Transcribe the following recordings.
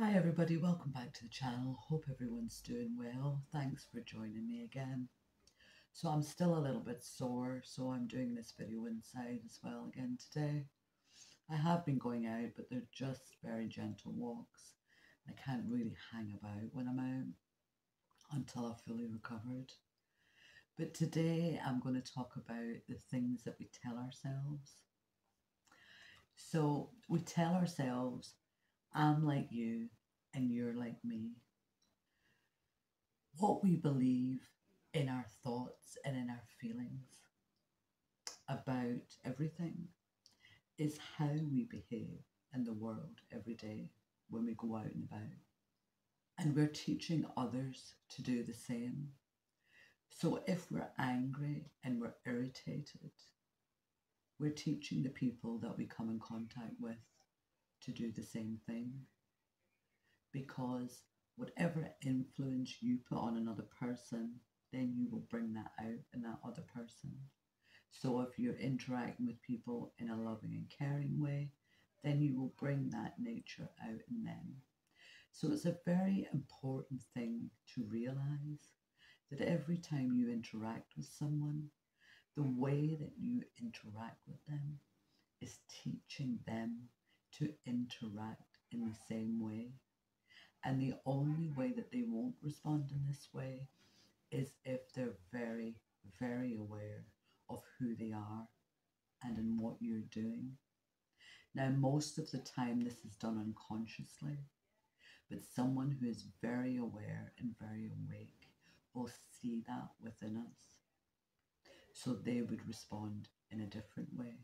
Hi, everybody, welcome back to the channel. Hope everyone's doing well. Thanks for joining me again. So, I'm still a little bit sore, so I'm doing this video inside as well again today. I have been going out, but they're just very gentle walks. I can't really hang about when I'm out until I've fully recovered. But today I'm going to talk about the things that we tell ourselves. So, we tell ourselves I'm like you and you're like me. What we believe in our thoughts and in our feelings about everything is how we behave in the world every day when we go out and about. And we're teaching others to do the same. So if we're angry and we're irritated, we're teaching the people that we come in contact with to do the same thing. Because whatever influence you put on another person, then you will bring that out in that other person. So if you're interacting with people in a loving and caring way, then you will bring that nature out in them. So it's a very important thing to realize that every time you interact with someone, the way that you interact with them is teaching them to interact in the same way. And the only way that they won't respond in this way is if they're very, very aware of who they are and in what you're doing. Now, most of the time, this is done unconsciously, but someone who is very aware and very awake will see that within us. So they would respond in a different way.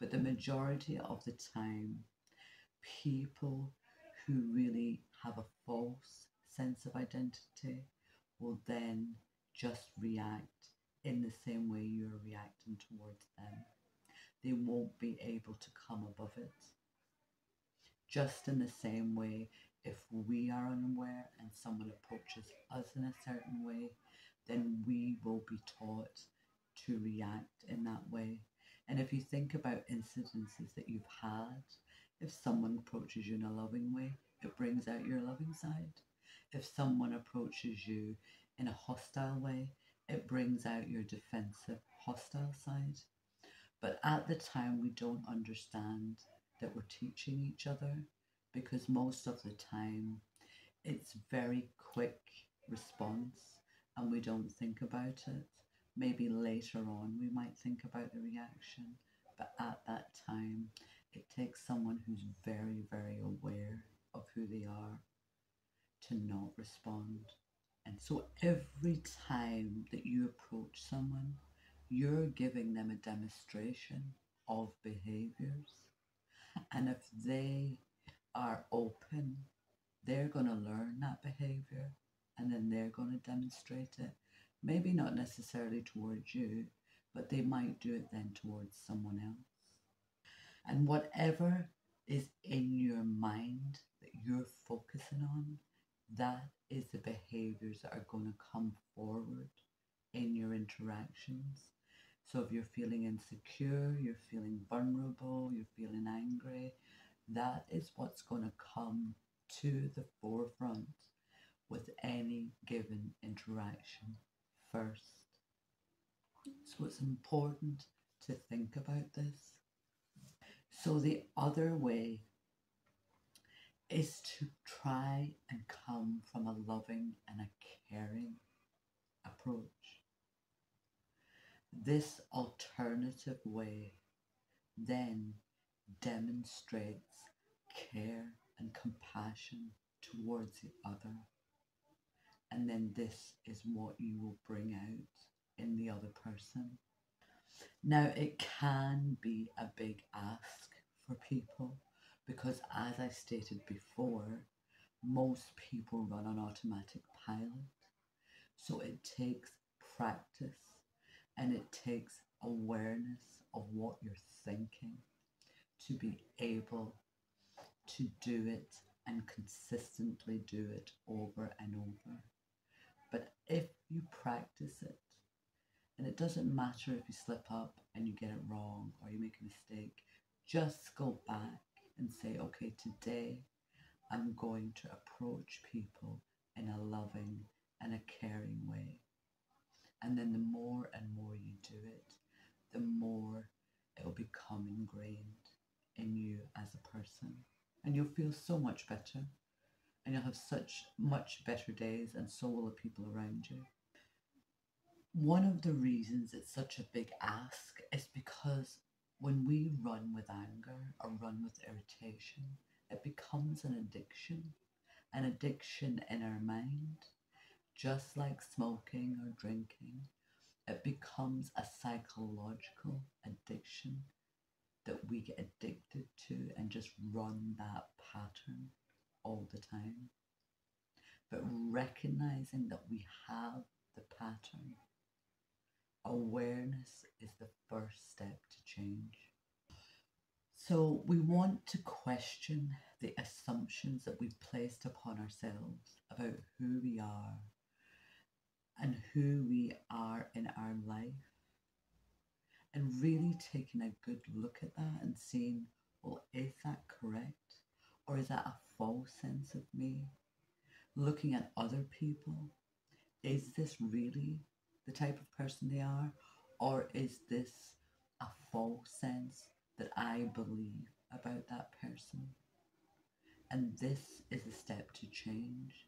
But the majority of the time, people who really have a false sense of identity will then just react in the same way you're reacting towards them. They won't be able to come above it. Just in the same way, if we are unaware and someone approaches us in a certain way, then we will be taught to react in that way. And if you think about incidences that you've had if someone approaches you in a loving way, it brings out your loving side. If someone approaches you in a hostile way, it brings out your defensive, hostile side. But at the time, we don't understand that we're teaching each other because most of the time it's very quick response and we don't think about it. Maybe later on we might think about the reaction, but at that time it takes someone who's very, very aware of who they are to not respond. And so every time that you approach someone, you're giving them a demonstration of behaviors. And if they are open, they're going to learn that behavior and then they're going to demonstrate it. Maybe not necessarily towards you, but they might do it then towards someone else. And whatever is in your mind that you're focusing on, that is the behaviors that are going to come forward in your interactions. So if you're feeling insecure, you're feeling vulnerable, you're feeling angry, that is what's going to come to the forefront with any given interaction first. So it's important to think about this. So the other way is to try and come from a loving and a caring approach. This alternative way then demonstrates care and compassion towards the other. And then this is what you will bring out in the other person. Now, it can be a big ask for people because, as I stated before, most people run on automatic pilot. So it takes practice and it takes awareness of what you're thinking to be able to do it and consistently do it over and over. But if you practice it, and it doesn't matter if you slip up and you get it wrong or you make a mistake. Just go back and say, okay, today I'm going to approach people in a loving and a caring way. And then the more and more you do it, the more it'll become ingrained in you as a person. And you'll feel so much better. And you'll have such much better days, and so will the people around you. One of the reasons it's such a big ask is because when we run with anger or run with irritation, it becomes an addiction, an addiction in our mind, just like smoking or drinking. It becomes a psychological addiction that we get addicted to and just run that pattern all the time. But recognizing that we have the pattern, awareness is the first step to change. So we want to question the assumptions that we've placed upon ourselves about who we are and who we are in our life. And really taking a good look at that and seeing, well, is that correct? Or is that a false sense of me? Looking at other people, is this really the type of person they are? Or is this a false sense that I believe about that person. And this is a step to change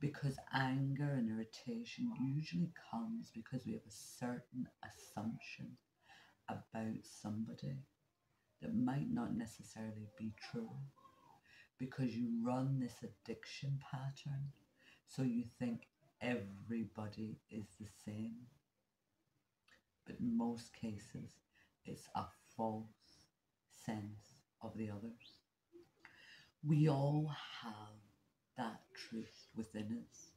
because anger and irritation usually comes because we have a certain assumption about somebody that might not necessarily be true because you run this addiction pattern so you think everybody is the same but in most cases it's a false sense of the others. We all have that truth within us.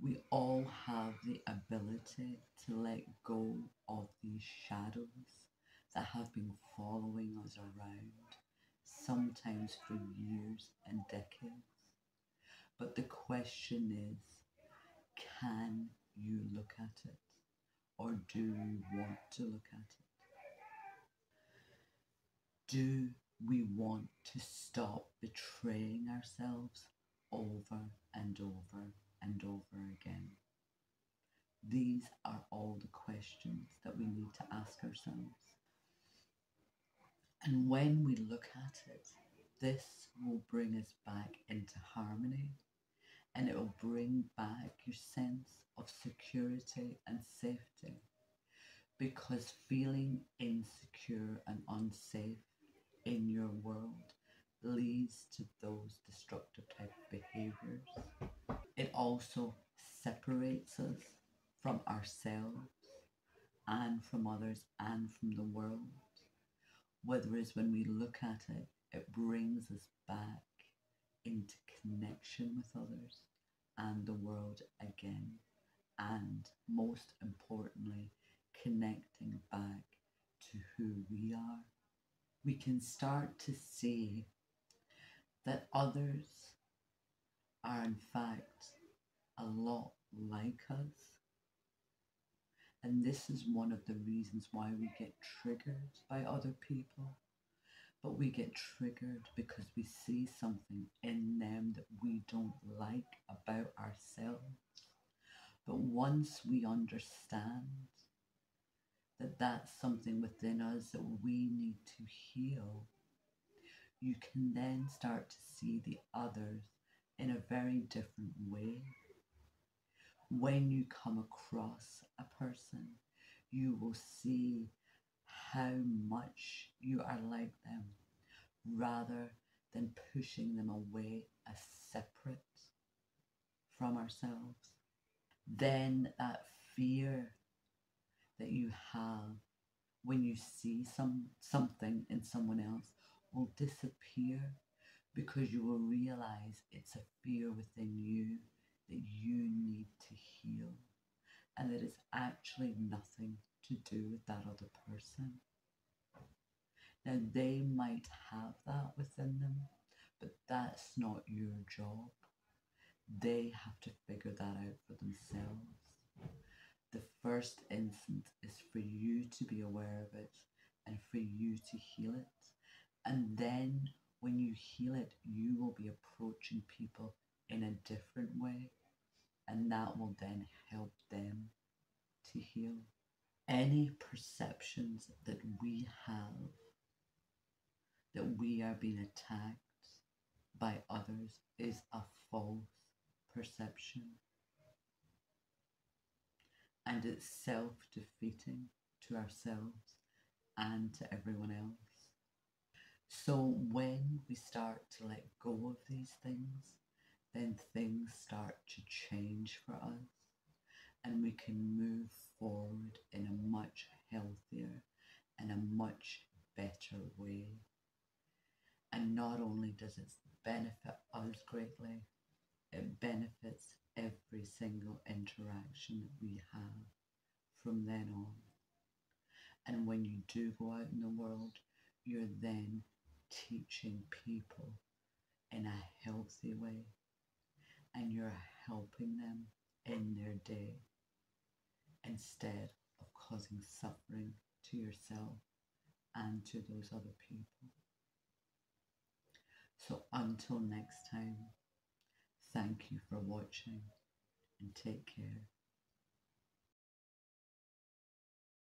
We all have the ability to let go of these shadows that have been following us around, sometimes for years and decades. But the question is can you look at it? Or do you want to look at it? do we want to stop betraying ourselves over and over and over again? These are all the questions that we need to ask ourselves. And when we look at it, this will bring us back into harmony and it will bring back your sense of security and safety because feeling insecure and unsafe in your world leads to those destructive type behaviors. It also separates us from ourselves and from others and from the world. Whether it's when we look at it, it brings us back into connection with others and the world again. And most importantly, connecting back to who we are we can start to see that others are in fact a lot like us. And this is one of the reasons why we get triggered by other people. But we get triggered because we see something in them that we don't like about ourselves. But once we understand that that's something within us that we need to heal, you can then start to see the others in a very different way. When you come across a person, you will see how much you are like them rather than pushing them away as separate from ourselves. Then that fear that you have when you see some something in someone else will disappear because you will realize it's a fear within you that you need to heal and that it's actually nothing to do with that other person. Now, they might have that within them, but that's not your job. They have to figure that out for themselves the first instant is for you to be aware of it and for you to heal it. And then when you heal it, you will be approaching people in a different way, and that will then help them to heal. Any perceptions that we have that we are being attacked by others is a false perception. And it's self defeating to ourselves and to everyone else. So when we start to let go of these things, then things start to change for us and we can move forward in a much healthier and a much better way. And not only does it benefit us greatly, it benefits every single interaction that we have from then on. And when you do go out in the world, you're then teaching people in a healthy way and you're helping them in their day instead of causing suffering to yourself and to those other people. So until next time, thank you for watching and take care.